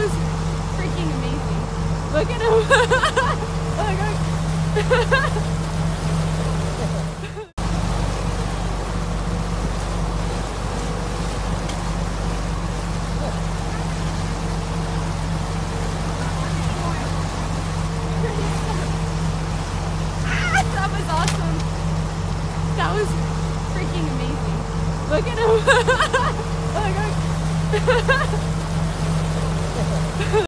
was freaking amazing. Look at him. ah, that was awesome. That was freaking amazing. Look at him.